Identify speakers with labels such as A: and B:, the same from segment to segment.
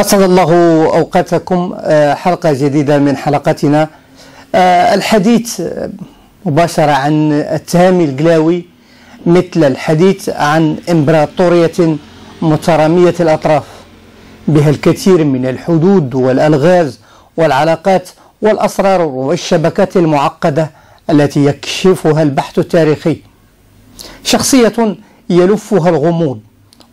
A: أسعد الله أوقاتكم آه، حلقة جديدة من حلقاتنا آه، الحديث مباشرة عن التهامي القلاوي مثل الحديث عن إمبراطورية مترامية الأطراف. بها الكثير من الحدود والألغاز والعلاقات والأسرار والشبكات المعقدة التي يكشفها البحث التاريخي. شخصية يلفها الغموض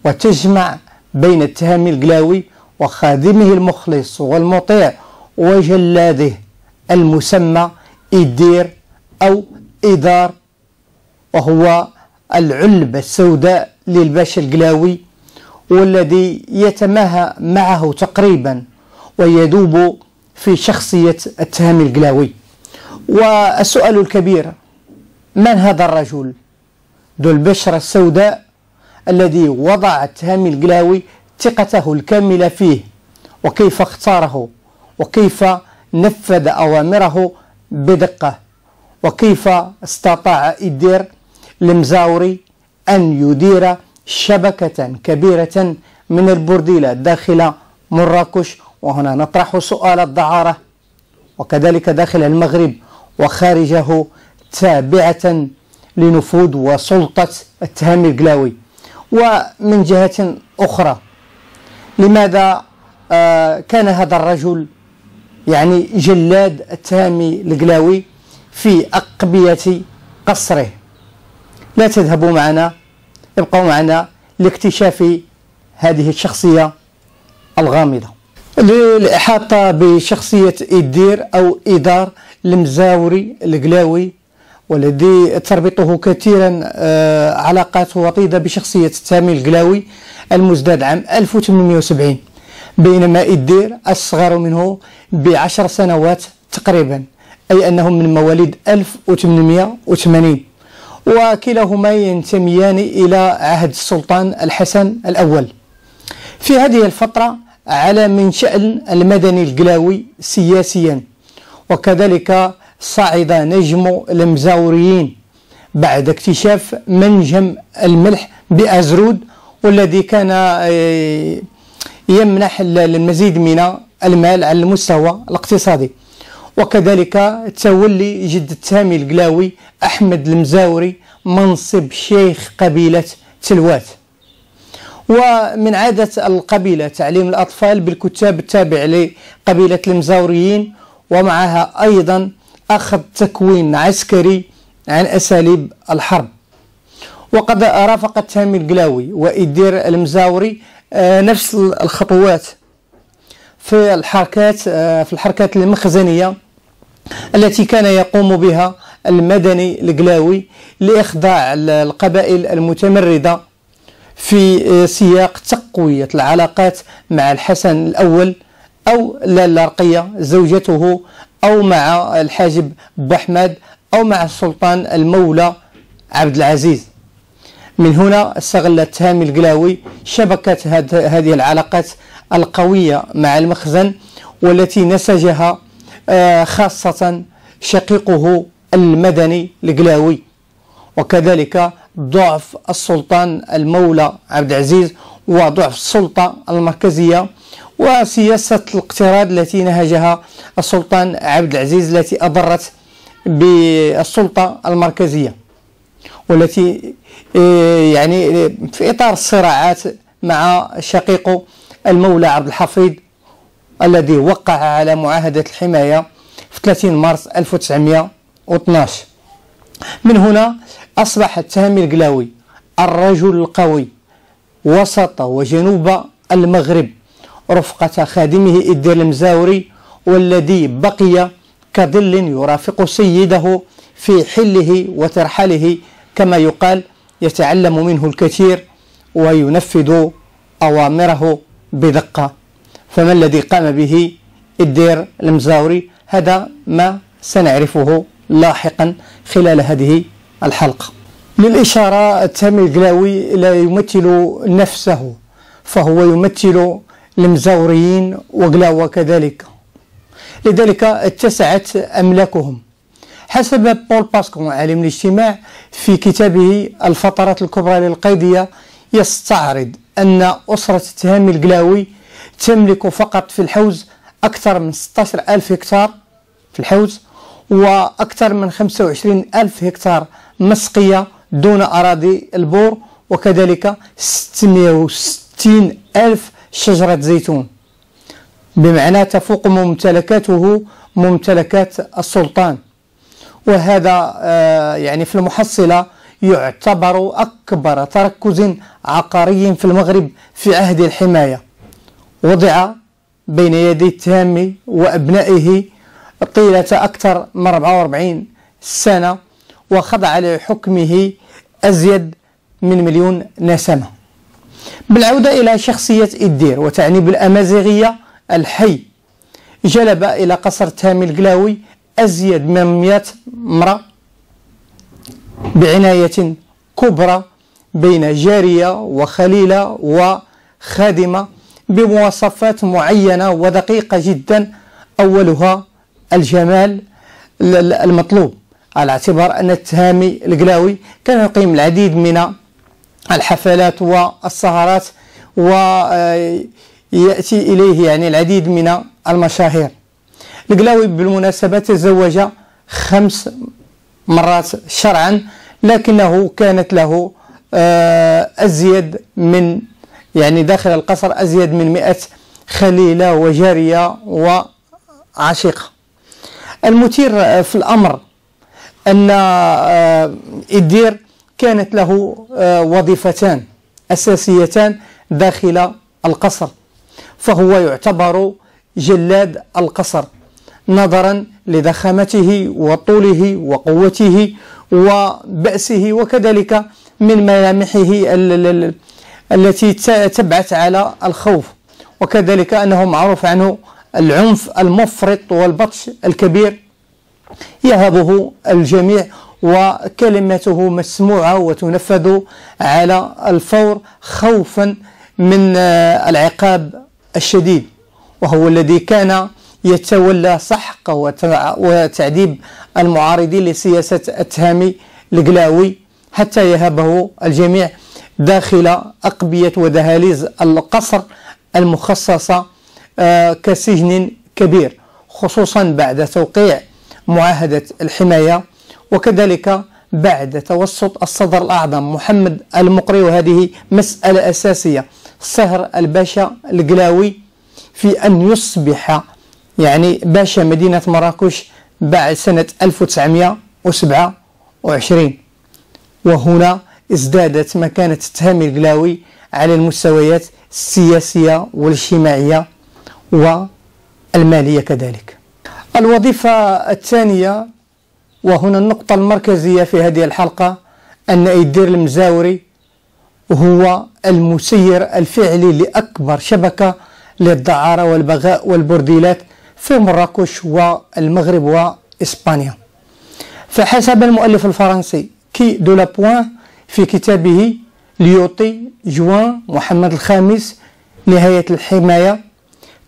A: وتجمع بين التهامي القلاوي وخادمه المخلص والمطيع وجلاده المسمى إدير أو إدار وهو العلبة السوداء للباشا القلاوي والذي يتماهى معه تقريبا ويذوب في شخصية التهامي القلاوي. والسؤال الكبير من هذا الرجل؟ ذو البشرة السوداء الذي وضع التهامي القلاوي ثقته الكاملة فيه وكيف اختاره وكيف نفذ أوامره بدقة وكيف استطاع إدير المزاوري أن يدير شبكة كبيرة من البرديلة داخل مراكش. وهنا نطرح سؤال الدعارة. وكذلك داخل المغرب وخارجه تابعة لنفوذ وسلطة التهامي القلاوي ومن جهة أخرى لماذا آه كان هذا الرجل يعني جلاد التهامي القلاوي في أقبية قصره. لا تذهبوا معنا ابقوا معنا لاكتشاف هذه الشخصية الغامضة. للإحاطة بشخصية إدير أو إدار المزاوري القلاوي والذي تربطه كثيرا آه، علاقات وطيدة بشخصية التامي القلاوي المزداد عام 1870 بينما إدير الصغر منه بعشر سنوات تقريبا أي أنهم من مواليد 1880 وكلاهما ينتميان إلى عهد السلطان الحسن الأول. في هذه الفترة على من شأن المدني القلاوي سياسيا وكذلك صعد نجم المزاوريين بعد اكتشاف منجم الملح بأزرود والذي كان آه، يمنح المزيد من المال على المستوى الاقتصادي. وكذلك تولي جد التامي القلاوي أحمد المزاوري منصب شيخ قبيلة تلوات. ومن عادة القبيلة تعليم الأطفال بالكتاب التابع لقبيلة المزاوريين ومعها أيضا أخذ تكوين عسكري عن أساليب الحرب. وقد رافق التامي القلاوي وإدير المزاوري آه، نفس الخطوات في الحركات آه، في الحركات المخزنية التي كان يقوم بها المدني القلاوي لإخضاع القبائل المتمردة في آه، سياق تقوية العلاقات مع الحسن الأول أو لالا رقية زوجته أو مع الحاجب بوحمد أو مع السلطان المولى عبد العزيز. من هنا استغل التهامي القلاوي شبكة هذه العلاقات القوية مع المخزن والتي نسجها آه، خاصة شقيقه المدني القلاوي. وكذلك ضعف السلطان المولى عبد العزيز وضعف السلطة المركزية وسياسة الاقتراض التي نهجها السلطان عبد العزيز التي أضرت بالسلطة المركزية. والتي آه، يعني في إطار الصراعات مع شقيقه المولى عبد الحفيظ الذي وقع على معاهدة الحماية في 30 مارس 1912 من هنا أصبح التهامي القلاوي الرجل القوي وسط وجنوب المغرب رفقة خادمه إدير المزاوري والذي بقي كظل يرافق سيده في حله وترحله كما يقال يتعلم منه الكثير وينفذ أوامره بدقة. فما الذي قام به الدير المزاوري؟ هذا ما سنعرفه لاحقا خلال هذه الحلقة. للإشارة التامي القلاوي لا يمثل نفسه فهو يمثل المزاوريين وقلاوة كذلك. لذلك اتسعت أملاكهم حسب بول باسكون عالم الاجتماع في كتابه الفترات الكبرى للقايدية يستعرض أن أسرة تهامي الكلاوي تملك فقط في الحوز أكثر من 16 ألف هكتار في الحوز وأكثر من 25 ألف هكتار مسقية دون أراضي البور وكذلك 660 ألف شجرة زيتون. بمعنى تفوق ممتلكاته ممتلكات السلطان. وهذا آه، يعني في المحصلة يعتبر أكبر تركز عقاري في المغرب في عهد الحماية. وضع بين يدي التهامي وأبنائه طيلة أكثر من 44 سنة وخضع لحكمه أزيد من مليون نسمة. بالعودة إلى شخصية إدير وتعني بالأمازيغية الحي جلب إلى قصر تامي القلاوي أزيد من 100 امرأة بعناية كبرى بين جارية وخليلة وخادمة بمواصفات معينة ودقيقة جدا. أولها الجمال المطلوب على اعتبار أن التهامي القلاوي كان يقيم العديد من الحفلات والسهرات ويأتي إليه يعني العديد من المشاهير. القلاوي بالمناسبة تزوج خمس مرات شرعا لكنه كانت له آه، أزيد من يعني داخل القصر أزيد من مئة خليلة وجارية وعشيقة. المثير في الأمر أن آه، إدير كانت له آه، وظيفتان أساسيتان داخل القصر فهو يعتبر جلاد القصر. نظرا لضخامته وطوله وقوته وبأسه وكذلك من ملامحه التي تبعث على الخوف. وكذلك أنه معروف عنه العنف المفرط والبطش الكبير. يهبه الجميع وكلمته مسموعة وتنفذ على الفور خوفا من العقاب الشديد. وهو الذي كان يتولى سحق وتعذيب المعارضين لسياسة التهامي القلاوي حتى يهبه الجميع داخل أقبية ودهاليز القصر المخصصة آه، كسجن كبير خصوصا بعد توقيع معاهدة الحماية وكذلك بعد توسط الصدر الأعظم محمد المقري وهذه مسألة أساسية صهر الباشا القلاوي في أن يصبح يعني باشا مدينة مراكش بعد سنة 1927 وهنا ازدادت مكانة التهامي القلاوي على المستويات السياسية والاجتماعية والمالية كذلك. الوظيفة الثانية وهنا النقطة المركزية في هذه الحلقة أن إدير المزاوري هو المسير الفعلي لأكبر شبكة للدعارة والبغاء والبرديلات في مراكش والمغرب وإسبانيا فحسب المؤلف الفرنسي كي دو لابوان في كتابه ليوطي جوان محمد الخامس نهاية الحماية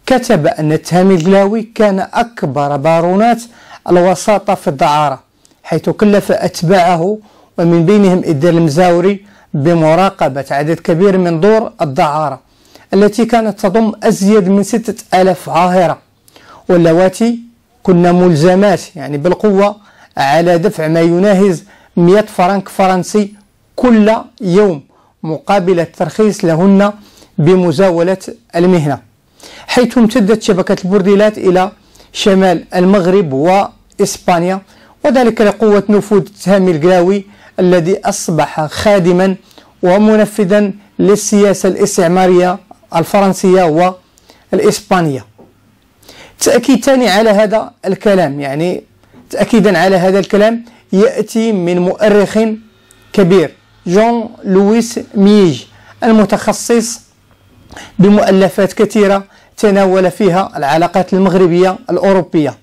A: كتب أن التهامي الجلاوي كان أكبر بارونات الوساطة في الدعارة حيث كلف أتباعه ومن بينهم إدار المزاوري بمراقبة عدد كبير من دور الدعارة التي كانت تضم أزيد من ستة ألاف عاهرة. واللواتي كنا ملزمات يعني بالقوة على دفع ما يناهز 100 فرنك فرنسي كل يوم مقابل الترخيص لهن بمزاولة المهنة. حيث امتدت شبكة البرديلات إلى شمال المغرب وإسبانيا وذلك لقوة نفوذ تهامي القلاوي الذي أصبح خادما ومنفذا للسياسة الاستعمارية الفرنسية والإسبانية. تأكيد ثاني على هذا الكلام. يعني تأكيدا على هذا الكلام يأتي من مؤرخ كبير جون لويس ميج المتخصص بمؤلفات كثيرة تناول فيها العلاقات المغربية الأوروبية.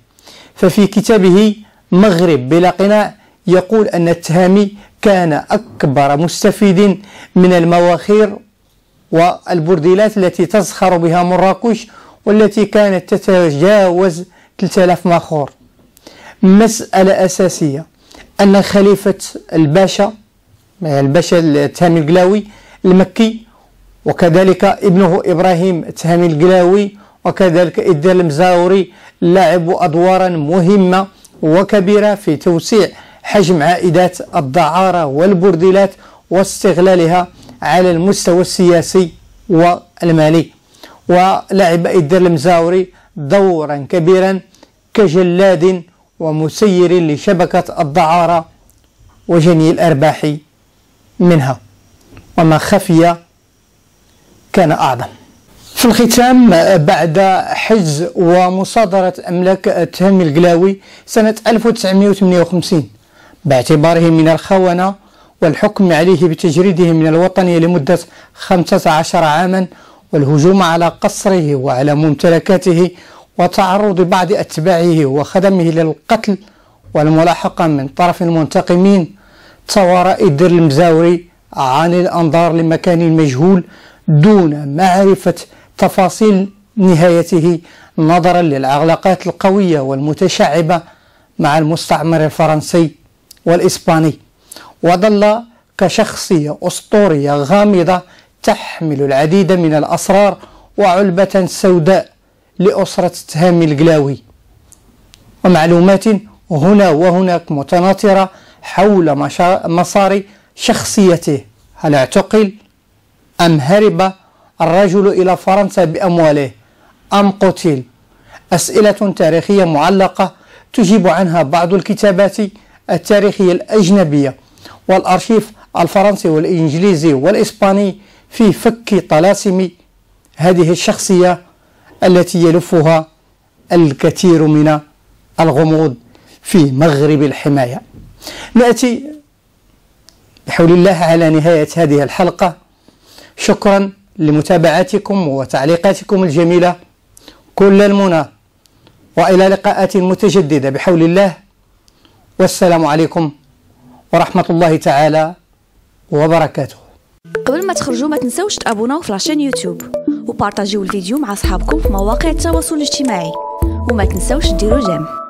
A: ففي كتابه مغرب بلا قناع يقول أن التهامي كان أكبر مستفيد من المواخير والبرديلات التي تزخر بها مراكش والتي كانت تتجاوز 3000 ماخور. مسألة أساسية أن خليفة الباشا الباشا التامي القلاوي المكي وكذلك ابنه إبراهيم تهامي القلاوي وكذلك إدار المزاوري لعبوا أدوارا مهمة وكبيرة في توسيع حجم عائدات الدعارة والبردلات واستغلالها على المستوى السياسي والمالي. ولعب إدار المزاوري دورا كبيرا كجلاد ومسير لشبكة الدعارة وجني الأرباح منها. وما خفي كان أعظم. في الختام بعد حجز ومصادرة أملاك تهمي القلاوي سنة 1958 باعتباره من الخونة والحكم عليه بتجريده من الوطنية لمدة 15 عاما والهجوم على قصره وعلى ممتلكاته وتعرض بعض أتباعه وخدمه للقتل والملاحقة من طرف المنتقمين توارى إدر المزاوري عن الأنظار لمكان مجهول دون معرفة تفاصيل نهايته نظرا للعلاقات القوية والمتشعبة مع المستعمر الفرنسي والإسباني وظل كشخصية أسطورية غامضة تحمل العديد من الأسرار وعلبة سوداء لأسرة تهامي القلاوي ومعلومات هنا وهناك متناثرة حول مسار شخصيته. هل اعتقل أم هرب الرجل إلى فرنسا بأمواله؟ أم قتل؟ أسئلة تاريخية معلقة تجيب عنها بعض الكتابات التاريخية الأجنبية والأرشيف الفرنسي والإنجليزي والإسباني في فك طلاسم هذه الشخصية التي يلفها الكثير من الغموض في مغرب الحماية. نأتي بحول الله على نهاية هذه الحلقة. شكرا لمتابعتكم وتعليقاتكم الجميلة. كل المنى وإلى لقاءات متجددة بحول الله. والسلام عليكم ورحمة الله تعالى وبركاته.
B: قبل ما تخرجوا ما تنسوش تابوناو في لاشين يوتيوب وبارطاجيو الفيديو مع أصحابكم في مواقع التواصل الاجتماعي. وما تنسوش ديروا جيم.